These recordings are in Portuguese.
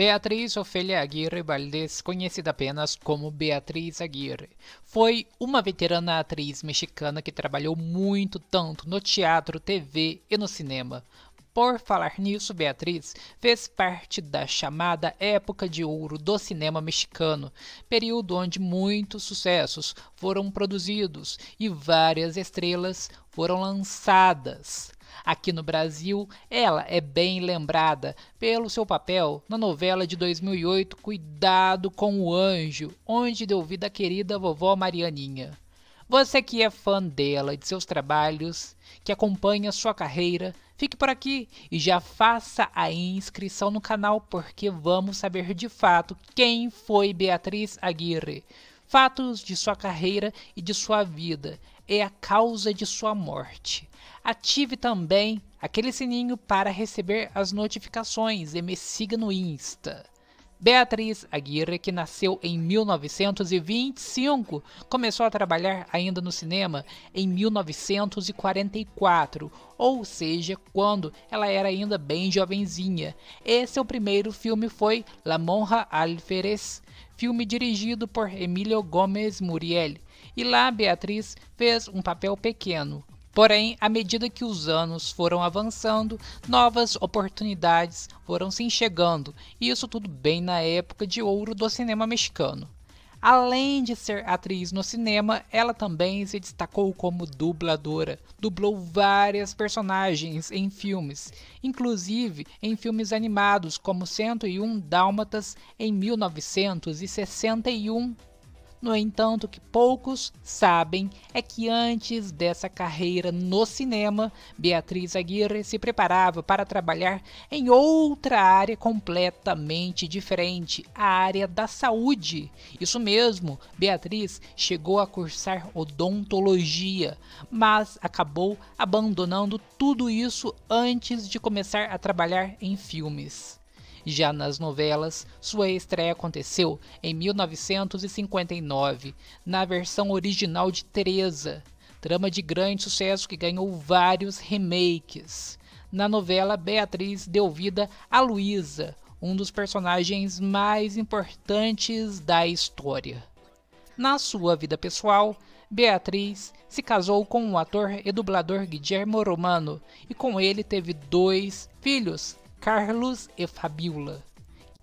Beatriz Ofélia Aguirre Valdés, conhecida apenas como Beatriz Aguirre, foi uma veterana atriz mexicana que trabalhou muito tanto no teatro, TV e no cinema. Por falar nisso, Beatriz fez parte da chamada época de ouro do cinema mexicano, período onde muitos sucessos foram produzidos e várias estrelas foram lançadas. Aqui no Brasil, ela é bem lembrada pelo seu papel na novela de 2008 Cuidado com o Anjo, onde deu vida à querida vovó Marianinha. Você que é fã dela e de seus trabalhos, que acompanha sua carreira, fique por aqui e já faça a inscrição no canal porque vamos saber de fato quem foi Beatriz Aguirre. Fatos de sua carreira e de sua vida é a causa de sua morte. Ative também aquele sininho para receber as notificações e me siga no Insta. Beatriz Aguirre, que nasceu em 1925, começou a trabalhar ainda no cinema em 1944, ou seja, quando ela era ainda bem jovenzinha. E seu primeiro filme foi La Monja Alferez, filme dirigido por Emílio Gomes Muriel. E lá Beatriz fez um papel pequeno, Porém, à medida que os anos foram avançando, novas oportunidades foram se enxergando, e isso tudo bem na época de ouro do cinema mexicano. Além de ser atriz no cinema, ela também se destacou como dubladora. Dublou várias personagens em filmes, inclusive em filmes animados como 101 Dálmatas em 1961 no entanto, o que poucos sabem é que antes dessa carreira no cinema, Beatriz Aguirre se preparava para trabalhar em outra área completamente diferente, a área da saúde. Isso mesmo, Beatriz chegou a cursar odontologia, mas acabou abandonando tudo isso antes de começar a trabalhar em filmes. Já nas novelas, sua estreia aconteceu em 1959, na versão original de Teresa, trama de grande sucesso que ganhou vários remakes. Na novela, Beatriz deu vida a Luísa, um dos personagens mais importantes da história. Na sua vida pessoal, Beatriz se casou com o ator e dublador Guillermo Romano e com ele teve dois filhos, Carlos e Fabiola.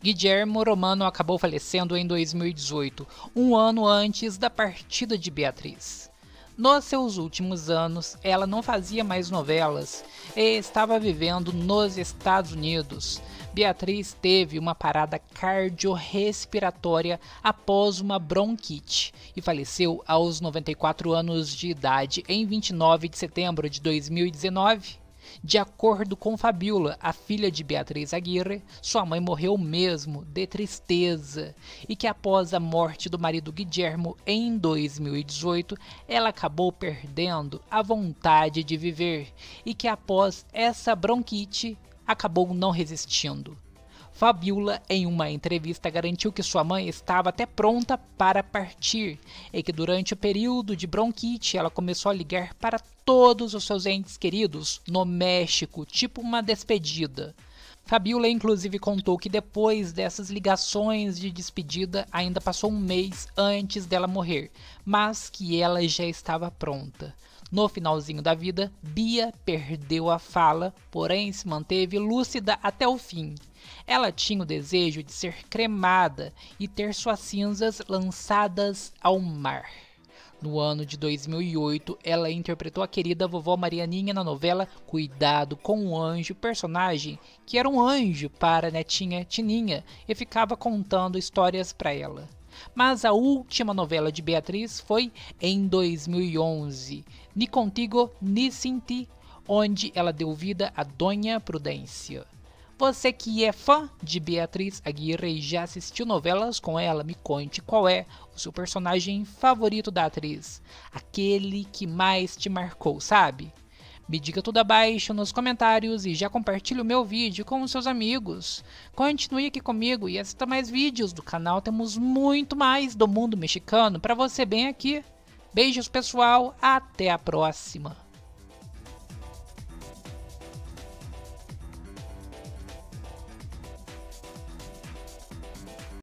Guillermo Romano acabou falecendo em 2018, um ano antes da partida de Beatriz. Nos seus últimos anos, ela não fazia mais novelas e estava vivendo nos Estados Unidos. Beatriz teve uma parada cardiorrespiratória após uma bronquite e faleceu aos 94 anos de idade em 29 de setembro de 2019. De acordo com Fabiola, a filha de Beatriz Aguirre, sua mãe morreu mesmo de tristeza e que após a morte do marido Guillermo em 2018, ela acabou perdendo a vontade de viver e que após essa bronquite acabou não resistindo. Fabiola, em uma entrevista, garantiu que sua mãe estava até pronta para partir e que durante o período de bronquite ela começou a ligar para todos os seus entes queridos no México, tipo uma despedida. Fabiola inclusive contou que depois dessas ligações de despedida ainda passou um mês antes dela morrer, mas que ela já estava pronta. No finalzinho da vida, Bia perdeu a fala, porém se manteve lúcida até o fim. Ela tinha o desejo de ser cremada e ter suas cinzas lançadas ao mar. No ano de 2008, ela interpretou a querida vovó Marianinha na novela Cuidado com o Anjo, personagem que era um anjo para a netinha Tininha e ficava contando histórias para ela. Mas a última novela de Beatriz foi em 2011, Ni Contigo Ni Sin Ti, onde ela deu vida a Dona Prudência. Você que é fã de Beatriz Aguirre e já assistiu novelas com ela, me conte qual é o seu personagem favorito da atriz, aquele que mais te marcou, sabe? Me diga tudo abaixo nos comentários e já compartilhe o meu vídeo com os seus amigos. Continue aqui comigo e assista mais vídeos do canal, temos muito mais do mundo mexicano para você bem aqui. Beijos pessoal, até a próxima!